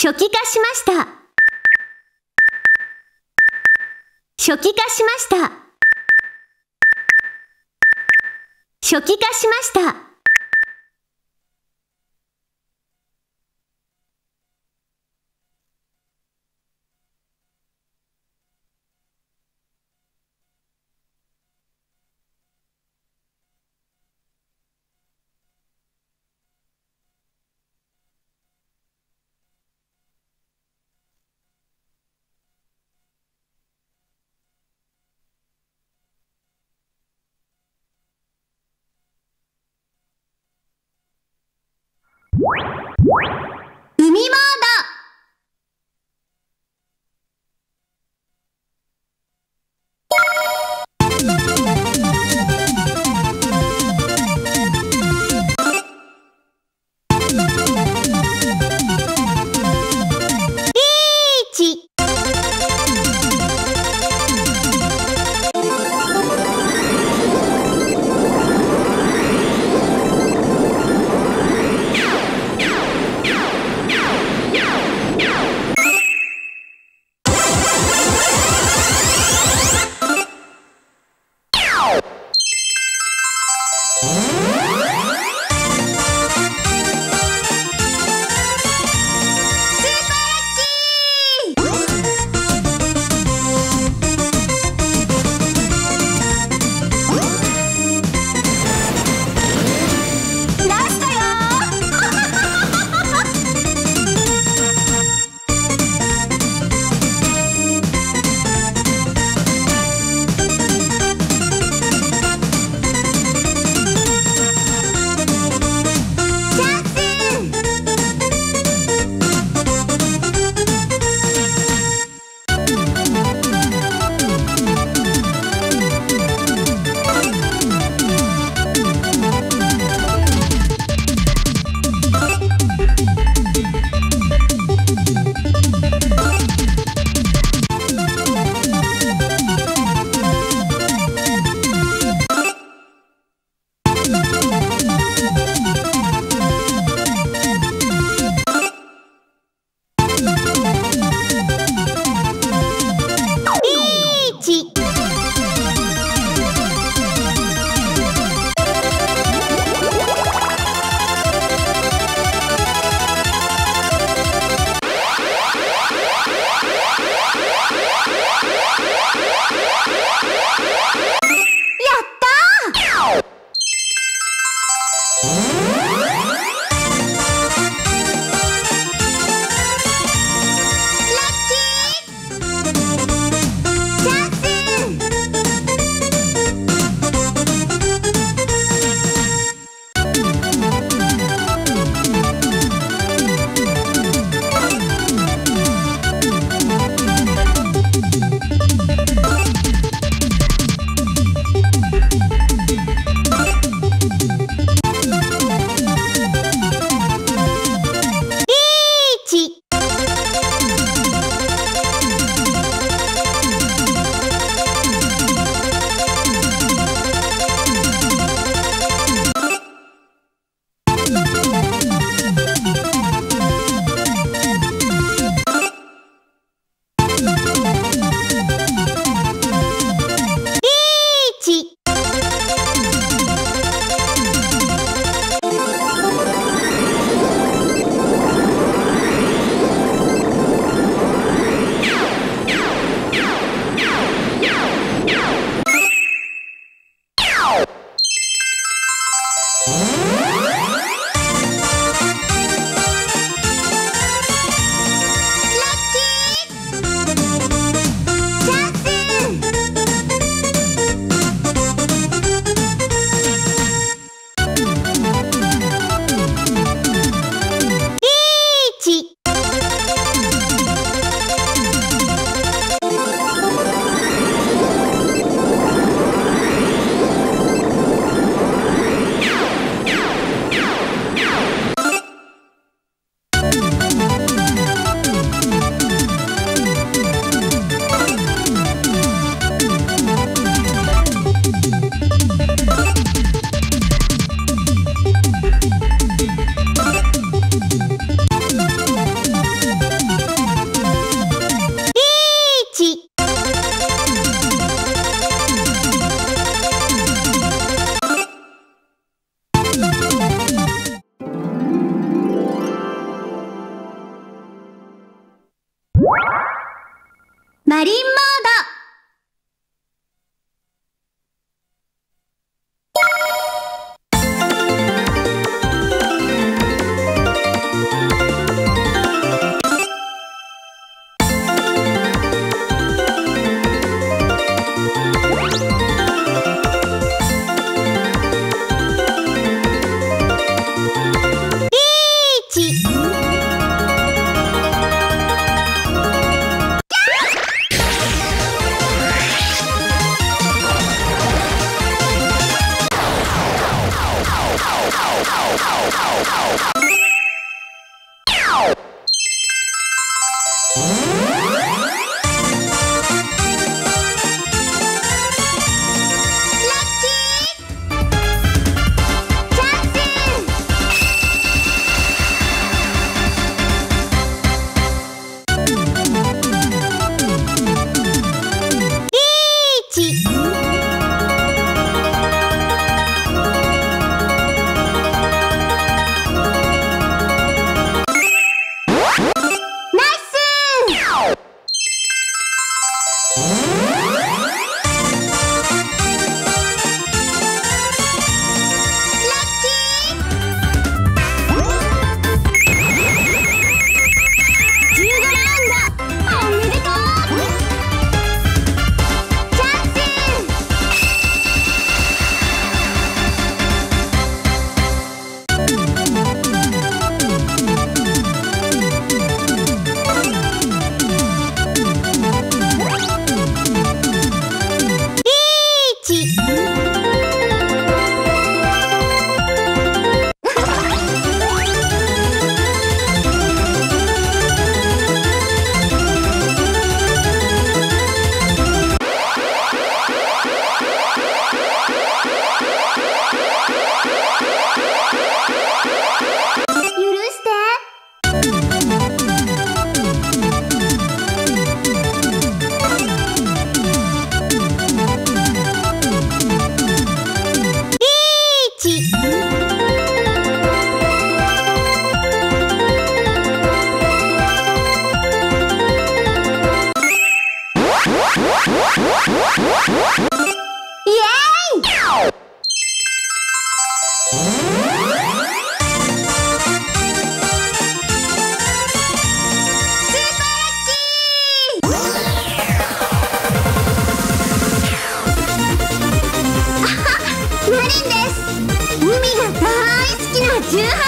初期化しました。初期化しました。初期化しました。天黑。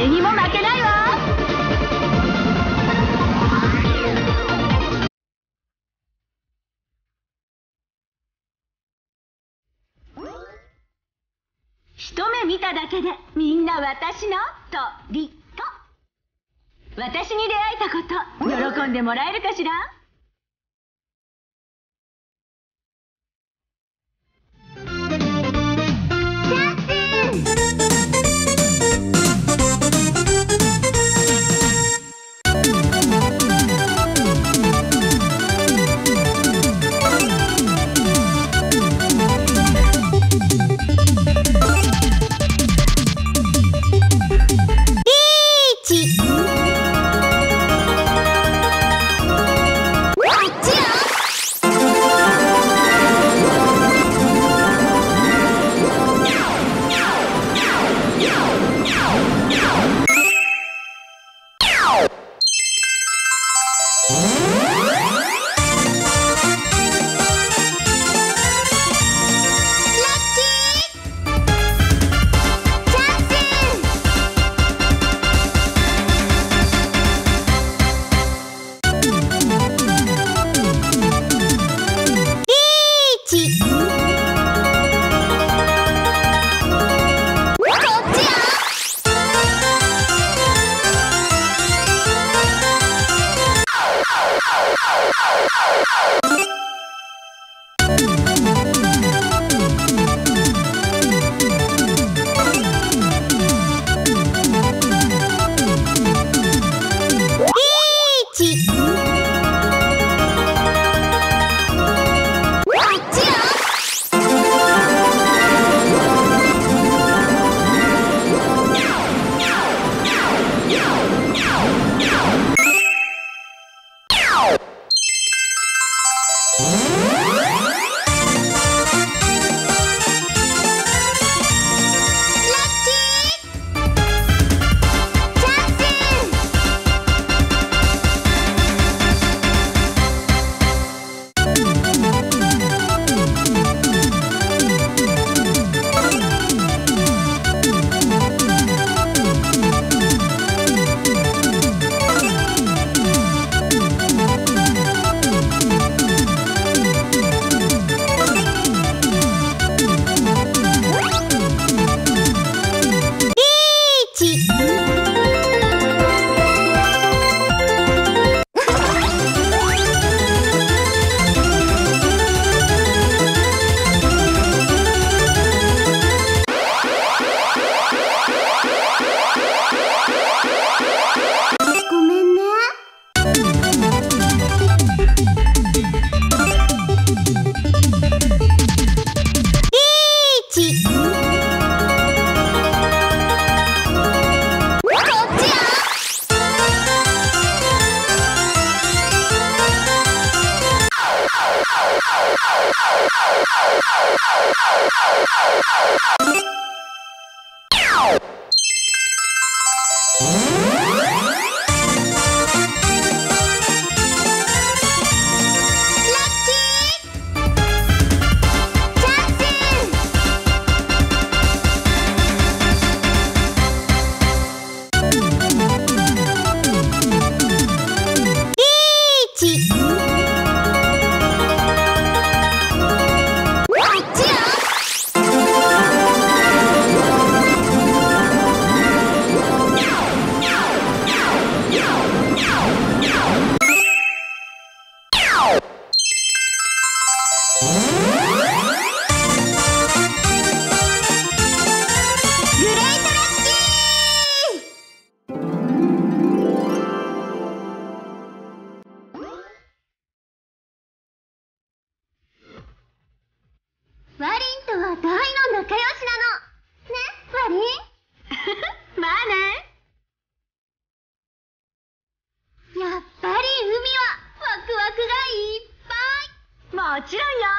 誰にも負けないわ。一目見ただけでみんな私のとりっこ私に出会えたこと喜んでもらえるかしら？只要你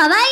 Hawái